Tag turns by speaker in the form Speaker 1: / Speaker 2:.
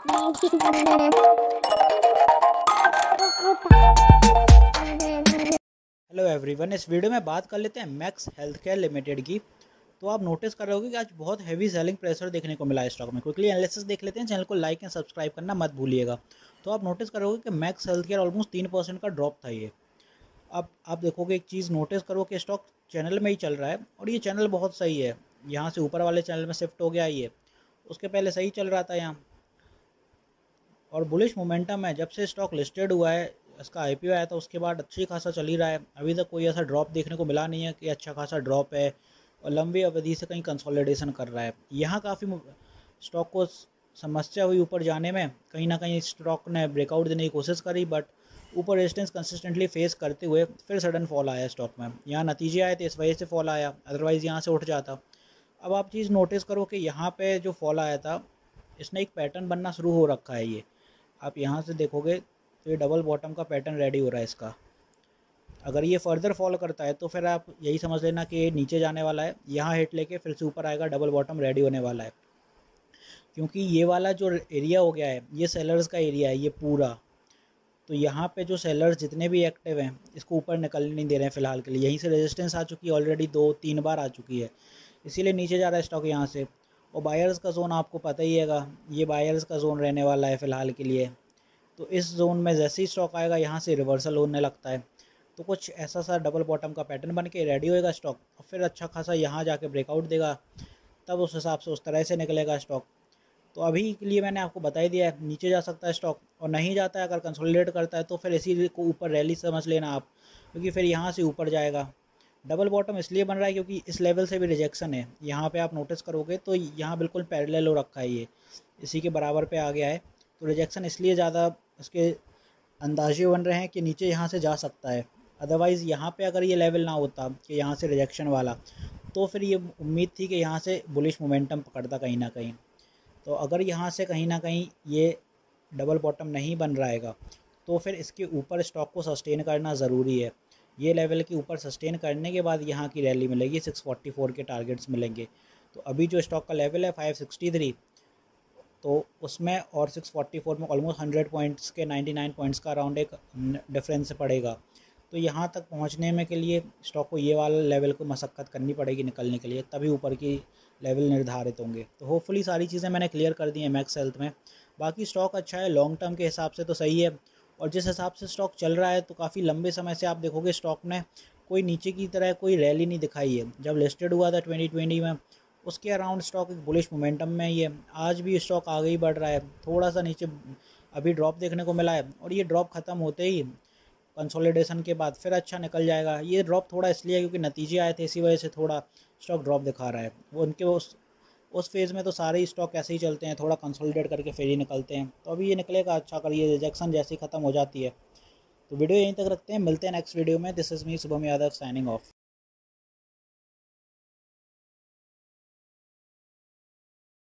Speaker 1: Hello everyone इस video में बात कर लेते हैं मैक्स हेल्थ केयर लिमिटेड की। तो आप नोटिस कर रहे होगे कि आज बहुत हैवी सेलिंग प्रेशर देखने को मिला है स्टॉक में। क्विकली एनालिसिस देख लेते हैं चैनल को लाइक एंड सब्सक्राइब करना मत भूलिएगा। तो आप नोटिस करोगे कि मैक्स हेल्थ केयर ऑलमोस्ट तीन परसेंट का ड्रॉप था ये। अब, आप देखोगे एक चीज़ नोटिस करो कि स्टॉक चैनल में ही चल रहा है और ये चैनल बहुत सही है। यहाँ से ऊपर वाले चैनल में शिफ्ट हो गया ये। उसके पहले सही चल रहा था यहाँ। और बुलिश मोमेंटम है। जब से स्टॉक लिस्टेड हुआ है, इसका आई आया था, उसके बाद अच्छी खासा चल ही रहा है। अभी तक कोई ऐसा ड्रॉप देखने को मिला नहीं है कि अच्छा खासा ड्रॉप है और लंबी अवधि से कहीं कंसोलिडेशन कर रहा है। यहाँ काफ़ी स्टॉक को समस्या हुई ऊपर जाने में। कहीं ना कहीं स्टॉक ने ब्रेकआउट देने की कोशिश करी बट ऊपर रेजिस्टेंस कंसिस्टेंटली फेस करते हुए फिर सडन फॉल आया स्टॉक में। यहाँ नतीजे आए थे, इस वजह से फॉल आया। अदरवाइज़ यहाँ से उठ जाता। अब आप चीज़ नोटिस करो कि यहाँ पे जो फॉल आया था, इसने एक पैटर्न बनना शुरू हो रखा है ये। आप यहाँ से देखोगे तो ये डबल बॉटम का पैटर्न रेडी हो रहा है इसका। अगर ये फर्दर फॉल करता है तो फिर आप यही समझ लेना कि ये नीचे जाने वाला है, यहाँ हिट लेके फिर से ऊपर आएगा डबल बॉटम रेडी होने वाला है। क्योंकि ये वाला जो एरिया हो गया है, ये सेलर्स का एरिया है, ये पूरा। तो यहाँ पे जो सेलर्स जितने भी एक्टिव हैं, इसको ऊपर निकलने नहीं दे रहे हैं फ़िलहाल के लिए। यहीं से रेजिस्टेंस आ चुकी है ऑलरेडी दो, तीन बार आ चुकी है। इसीलिए नीचे जा रहा है स्टॉक यहाँ से। और बायर्स का जोन आपको पता ही है ये बायर्स का जोन रहने वाला है फ़िलहाल के लिए। तो इस जोन में जैसे ही स्टॉक आएगा, यहाँ से रिवर्सल होने लगता है। तो कुछ ऐसा सा डबल बॉटम का पैटर्न बन के रेडी होएगा स्टॉक और फिर अच्छा खासा यहाँ जाके ब्रेकआउट देगा। तब उस हिसाब से उस तरह से निकलेगा स्टॉक तो अभी के लिए मैंने आपको बता ही दिया है, नीचे जा सकता है स्टॉक और नहीं जाता है, अगर कंसोलिडेट करता है तो फिर इसी को ऊपर रैली समझ लेना आप, क्योंकि फिर यहाँ से ऊपर जाएगा। डबल बॉटम इसलिए बन रहा है क्योंकि इस लेवल से भी रिजेक्शन है। यहाँ पे आप नोटिस करोगे तो यहाँ बिल्कुल पैरेलल हो रखा है ये। इसी के बराबर पे आ गया है। तो रिजेक्शन इसलिए ज़्यादा उसके अंदाजे बन रहे हैं कि नीचे यहाँ से जा सकता है। अदरवाइज़ यहाँ पे अगर ये लेवल ना होता कि यहाँ से रिजेक्शन वाला तो फिर ये उम्मीद थी कि यहाँ से बुलिश मोमेंटम पकड़ता कहीं ना कहीं। तो अगर यहाँ से कहीं ना कहीं ये डबल बॉटम नहीं बन रहेगा तो फिर इसके ऊपर स्टॉक को सस्टेन करना ज़रूरी है। ये लेवल के ऊपर सस्टेन करने के बाद यहाँ की रैली मिलेगी 644 के टारगेट्स मिलेंगे। तो अभी जो स्टॉक का लेवल है 563 तो उसमें और 644 में ऑलमोस्ट 100 पॉइंट्स के 99 पॉइंट्स का अराउंड एक डिफरेंस पड़ेगा। तो यहाँ तक पहुँचने में के लिए स्टॉक को ये वाला लेवल को मशक्क़त करनी पड़ेगी निकलने के लिए, तभी ऊपर की लेवल निर्धारित होंगे। तो होपफुली सारी चीज़ें मैंने क्लियर कर दी हैं मैक्स हेल्थ में। बाकी स्टॉक अच्छा है लॉन्ग टर्म के हिसाब से तो सही है। और जिस हिसाब से स्टॉक चल रहा है तो काफ़ी लंबे समय से आप देखोगे स्टॉक ने कोई नीचे की तरह कोई रैली नहीं दिखाई है। जब लिस्टेड हुआ था ट्वेंटी ट्वेंटी में, उसके अराउंड स्टॉक एक बुलिश मोमेंटम में ही है। आज भी स्टॉक आगे ही बढ़ रहा है। थोड़ा सा नीचे अभी ड्रॉप देखने को मिला है और ये ड्रॉप ख़त्म होते ही कंसोलिडेशन के बाद फिर अच्छा निकल जाएगा। ये ड्रॉप थोड़ा इसलिए क्योंकि नतीजे आए थे, इसी वजह से थोड़ा स्टॉक ड्रॉप दिखा रहा है। वो उनके उस उस फ़ेज़ में तो सारे ही स्टॉक ऐसे ही चलते हैं, थोड़ा कंसोलिडेट करके फिर ही निकलते हैं। तो अभी ये निकलेगा अच्छा करिए रिजेक्शन जैसी ख़त्म हो जाती है। तो वीडियो यहीं तक रखते हैं, मिलते हैं नेक्स्ट वीडियो में। This is me Shubham Yadav signing off